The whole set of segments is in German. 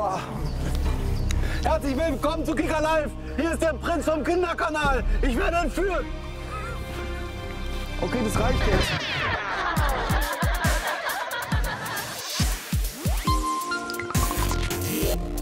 Aua. Herzlich willkommen zu Kicker Live. Hier ist der Prinz vom Kinderkanal. Ich werde entführt. Okay, das reicht jetzt.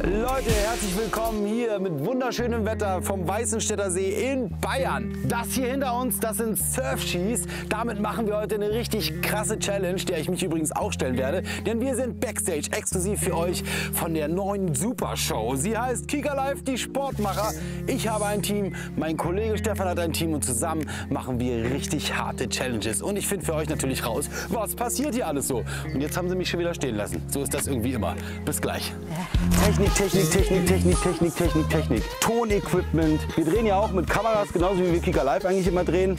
Leute, herzlich willkommen hier mit wunderschönem Wetter vom Weißenstädter See in Bayern. Das hier hinter uns, das sind Surfskis. Damit machen wir heute eine richtig krasse Challenge, der ich mich übrigens auch stellen werde. Denn wir sind Backstage exklusiv für euch von der neuen Supershow. Sie heißt Kika Live, die Sportmacher. Ich habe ein Team, mein Kollege Stefan hat ein Team und zusammen machen wir richtig harte Challenges. Und ich finde für euch natürlich raus, was passiert hier alles so. Und jetzt haben sie mich schon wieder stehen lassen. So ist das irgendwie immer. Bis gleich. Technik, Technik, Technik, Technik, Technik, Technik, Technik. Tonequipment. Wir drehen ja auch mit Kameras, genauso wie wir Kika Live eigentlich immer drehen.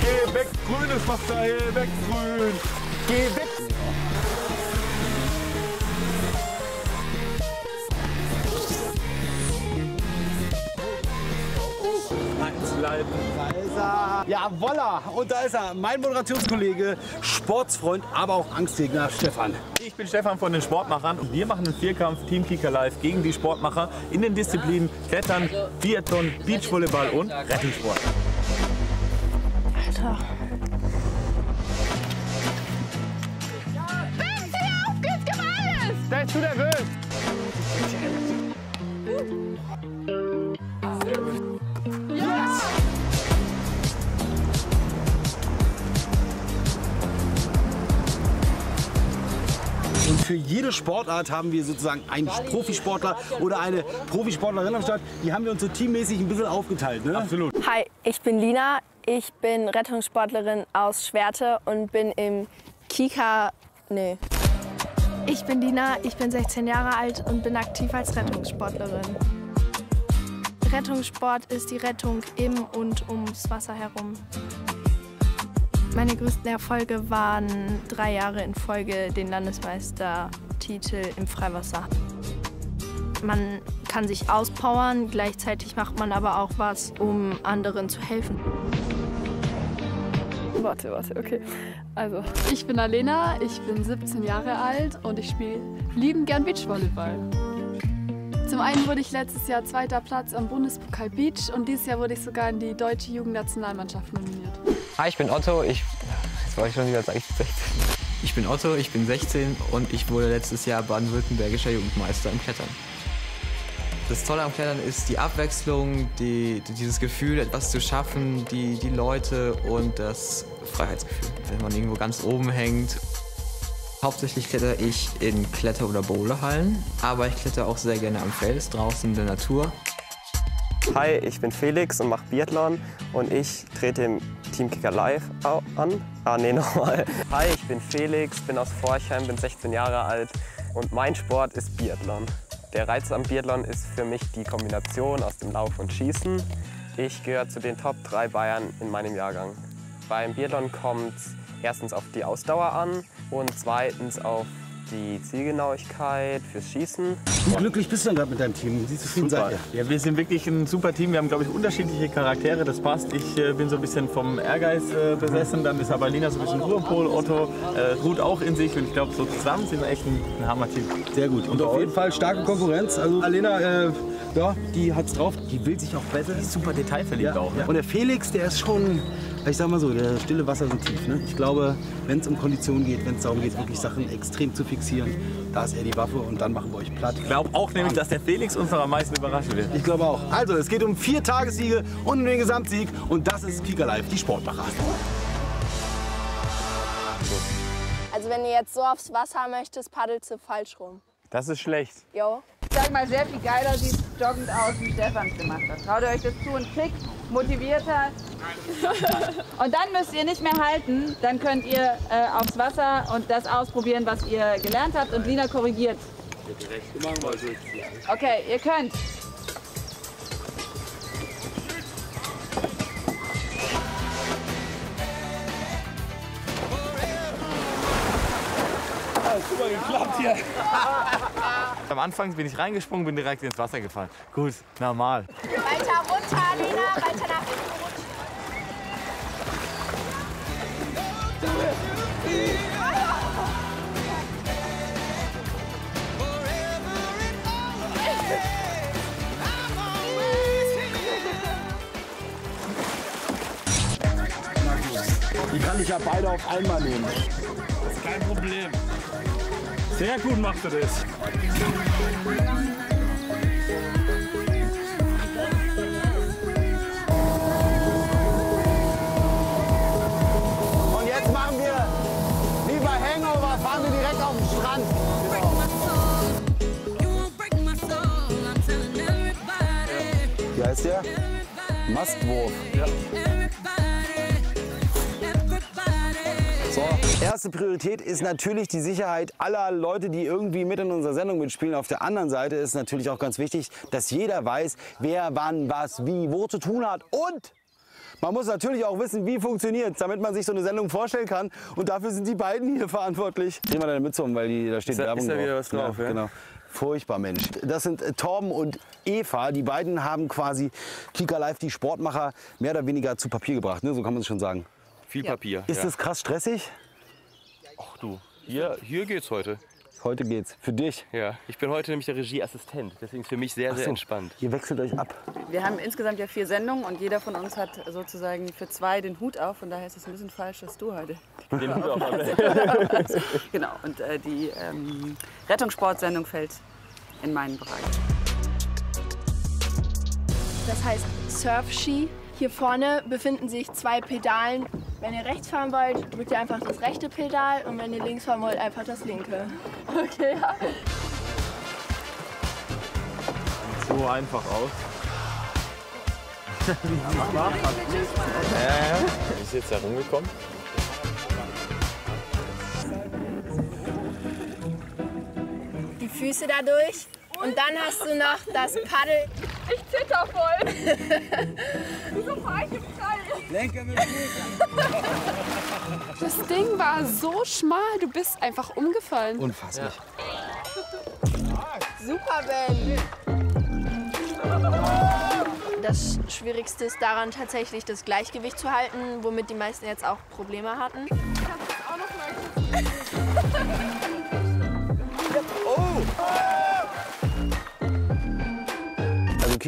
Geh weg, grünes Wasser, weg, grün. Geh weg! Leiten. Da ist er. Ja, voila. Und da ist er. Mein Moderationskollege, Sportsfreund, aber auch Angstgegner, Stefan. Ich bin Stefan von den Sportmachern und wir machen einen Vierkampf Team Kicker Live gegen die Sportmacher in den Disziplinen Klettern, Biathlon, Beachvolleyball und Rettungssport. Alter. Jede Sportart haben wir sozusagen einen Profisportler oder eine Profisportlerin am Start. Die haben wir uns so teammäßig ein bisschen aufgeteilt. Ne? Absolut. Hi, ich bin Lina. Ich bin Rettungssportlerin aus Schwerte und bin im Kika. Nee. Ich bin Dina, ich bin 16 Jahre alt und bin aktiv als Rettungssportlerin. Rettungssport ist die Rettung im und ums Wasser herum. Meine größten Erfolge waren drei Jahre in Folge den Landesmeistertitel im Freiwasser. Man kann sich auspowern, gleichzeitig macht man aber auch was, um anderen zu helfen. Warte, warte, okay. Also, ich bin Alena, ich bin 17 Jahre alt und ich spiele liebend gern Beachvolleyball. Zum einen wurde ich letztes Jahr zweiter Platz am Bundespokal Beach und dieses Jahr wurde ich sogar in die deutsche Jugendnationalmannschaft nominiert. Hi, ich bin Otto. Ich, jetzt wollte ich schon wieder sagen, ich bin 16. Ich bin Otto, ich bin 16 und ich wurde letztes Jahr baden-württembergischer Jugendmeister im Klettern. Das Tolle am Klettern ist die Abwechslung, die, dieses Gefühl, etwas zu schaffen, die, die Leute und das Freiheitsgefühl. Wenn man irgendwo ganz oben hängt. Hauptsächlich klettere ich in Kletter- oder Bowlerhallen, aber ich klettere auch sehr gerne am Fels, draußen in der Natur. Hi, ich bin Felix und mache Biathlon und ich trete im Team Kicker Live an. Ah, nee, nochmal. Hi, ich bin Felix, bin aus Forchheim, bin 16 Jahre alt und mein Sport ist Biathlon. Der Reiz am Biathlon ist für mich die Kombination aus dem Lauf und Schießen. Ich gehöre zu den Top 3 Bayern in meinem Jahrgang. Beim Biathlon kommt es erstens auf die Ausdauer an und zweitens auf die Zielgenauigkeit fürs Schießen. Wie glücklich bist du denn gerade mit deinem Team? Wie zufrieden Super. seid ihr? Ja, wir sind wirklich ein super Team. Wir haben, glaube ich, unterschiedliche Charaktere. Das passt. Ich äh, bin so ein bisschen vom Ehrgeiz äh, besessen. Dann ist aber Lina so ein bisschen Ruhepol. Otto äh, ruht auch in sich. Und ich glaube, so zusammen sind wir echt ein, ein Hammer-Team. Sehr gut. Und auf jeden Fall starke Konkurrenz. Also Alena, äh, ja, die hat's drauf. Die will sich auch betteln. Super detailverliebt auch. Ne? Und der Felix, der ist schon, ich sag mal so, der stille Wasser so tief. Ne? Ich glaube, wenn es um Konditionen geht, wenn es darum geht, wirklich Sachen extrem zu fixieren, da ist er die Waffe und dann machen wir euch platt. Ich glaube auch nämlich, dass der Felix uns noch am meisten überraschen wird. Ich glaube auch. Also, es geht um vier Tagessiege und um den Gesamtsieg. Und das ist Kika Live, die Sportmacher. Also wenn ihr jetzt so aufs Wasser möchtest, paddelst du falsch rum. Das ist schlecht. Jo. sag mal, sehr viel geiler sieht joggend aus, wie Stefan es gemacht hat. Traut ihr euch das zu und Tick motivierter. und dann müsst ihr nicht mehr halten, dann könnt ihr äh, aufs Wasser und das ausprobieren, was ihr gelernt habt und Lina korrigiert. Okay, ihr könnt. geklappt hier. Am Anfang bin ich reingesprungen, bin direkt ins Wasser gefallen. Gut, normal. Lena, weiter nach hinten rutschen. Die kann ich ja beide auf einmal nehmen. Kein Problem. Sehr gut machst du das. Heißt der? Mastwurf. So, erste Priorität ist natürlich die Sicherheit aller Leute, die irgendwie mit in unserer Sendung mitspielen. Auf der anderen Seite ist natürlich auch ganz wichtig, dass jeder weiß, wer wann was wie wo zu tun hat. Und man muss natürlich auch wissen, wie funktioniert damit man sich so eine Sendung vorstellen kann. Und dafür sind die beiden hier verantwortlich. Dreh mal deine Mütze um, weil die, da steht Ist da- Werbung ist da drauf. wieder was drauf, ja? Genau. Furchtbar, Mensch. Das sind äh, Torben und Eva. Die beiden haben quasi Kika Live, die Sportmacher, mehr oder weniger zu Papier gebracht. Ne? So kann man es schon sagen. Viel Papier. Ist ja. das krass stressig? Ach du, hier, hier geht's heute. Heute geht's. Für dich. Ja, ich bin heute nämlich der Regieassistent. Deswegen ist für mich sehr, sehr so. entspannt. Ihr wechselt euch ab. Wir haben insgesamt ja vier Sendungen und jeder von uns hat sozusagen für zwei den Hut auf. Von daher ist es ein bisschen falsch, dass du heute. Den Hut auf. Genau, und äh, die ähm, Rettungssportsendung fällt in meinen Bereich. Das heißt Surfski. Hier vorne befinden sich zwei Pedalen. Wenn ihr rechts fahren wollt, drückt ihr einfach das rechte Pedal und wenn ihr links fahren wollt, einfach das linke. Okay, ja. So einfach aus. Wie ist jetzt da rumgekommen? Die Füße dadurch. Und dann hast du noch das Paddel. Ich zitter voll. Wieso fahr ich? Das Ding war so schmal, du bist einfach umgefallen. Unfasslich. Super, Ben. Das Schwierigste ist daran tatsächlich das Gleichgewicht zu halten, womit die meisten jetzt auch Probleme hatten. Also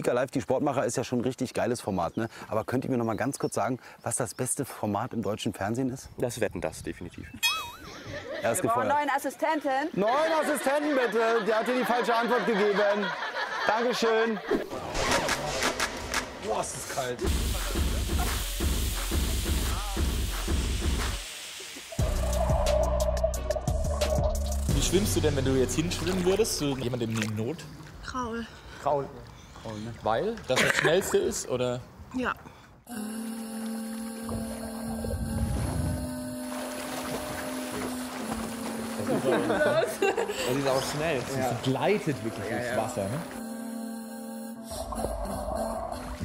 Kika Live, die Sportmacher, ist ja schon ein richtig geiles Format. Ne? Aber könnt ihr mir noch mal ganz kurz sagen, was das beste Format im deutschen Fernsehen ist? Das wetten das, definitiv. Er ist Wir brauchen gefeuert. neuen Assistenten. Neun Assistenten bitte. Der hat dir die falsche Antwort gegeben. Dankeschön. Boah, ist das kalt. Wie schwimmst du denn, wenn du jetzt hinschwimmen würdest zu jemandem in Not? Kraul. Kraul. Weil das das Schnellste ist, oder? Ja. Das ist auch schnell. Sie gleitet wirklich durchs Wasser, ne?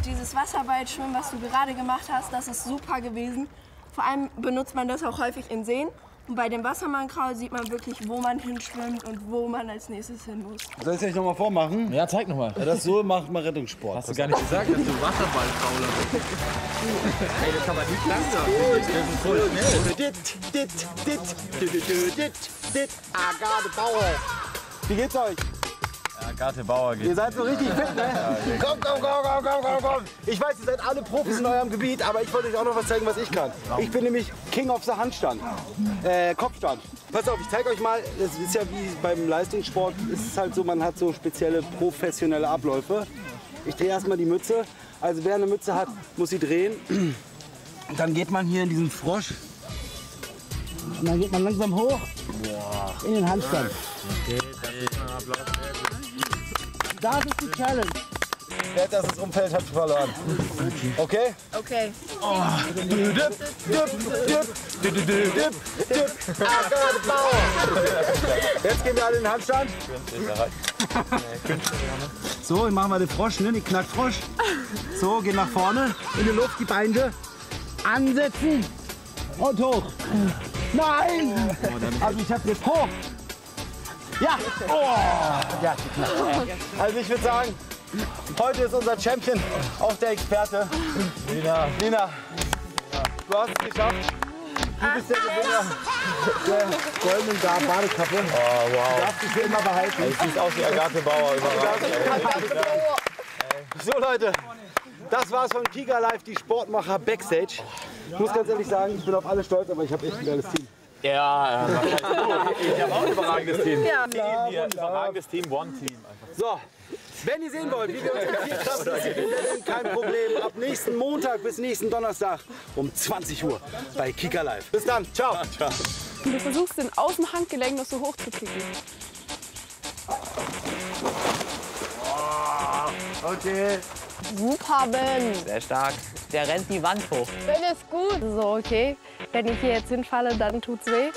Dieses Wasserballschwimmen, was du gerade gemacht hast, das ist super gewesen. Vor allem benutzt man das auch häufig in Seen. Und bei dem Wassermannkraul sieht man wirklich, wo man hinschwimmt und wo man als nächstes hin muss. Soll ich es euch noch mal vormachen? Ja, zeig nochmal. Ja, das so macht man Rettungssport. Hast du gar nicht gesagt, dass du Wasserballkrauler bist? Ey, das kann man nicht langsam. Das ist voll schnell. Dit, dit, dit, dit, dit, dit, dit. Agathe Bauer. Wie geht's euch? Agathe Bauer geht. Ihr seid so richtig fit, ne? Komm, komm, komm, komm, komm, komm, komm. Ich weiß, ihr seid alle Profis in eurem Gebiet, aber ich wollte euch auch noch was zeigen, was ich kann. Ich bin nämlich King of the Handstand. Äh, Kopfstand. Pass auf, ich zeige euch mal, das ist ja wie beim Leistungssport, ist es halt so, man hat so spezielle professionelle Abläufe. Ich drehe erstmal die Mütze. Also wer eine Mütze hat, muss sie drehen. Dann geht man hier in diesen Frosch. Und dann geht man langsam hoch in den Handstand. Das ist die Challenge. Wer das ist umfällt, hat verloren. Okay? Okay. Dip, dip, dip, dip, dip. Agathe Bauer. Jetzt gehen wir alle in den Handstand. So, ich machen wir den Frosch, ne? Den Knackfrosch. So, gehen nach vorne. In die Luft, die Beine ansetzen und hoch. Nein! Also ich hab jetzt hoch. Ja! Oh, ja. Also ich würde sagen, heute ist unser Champion auch der Experte. Lina. Lina, du hast es geschafft. Du bist der Gewinner der goldenen Badekappe. Oh, wow. Du darfst dich für immer behalten. Du siehst aus wie Agathe Bauer, überragend. So Leute, das war's von Kika Live, die Sportmacher Backstage. Ich muss ganz ehrlich sagen, ich bin auf alle stolz, aber ich habe echt ein geiles Team. Ja, ja. Ich habe auch ein überragendes Team. Ja, Team hier, überragendes Team, One Team. So, wenn ihr sehen wollt, wie wir uns in vier Kraftdisziplinen bewegen, kein Problem. Ab nächsten Montag bis nächsten Donnerstag um 20 Uhr bei Kika Live. Bis dann, ciao. ciao. Und du versuchst den Außenhandgelenk noch so hoch zu kicken. Okay. Super, Ben. Sehr stark. Der rennt die Wand hoch. Ben ist gut. So, okay. Wenn ich hier jetzt hinfalle, dann tut's weh.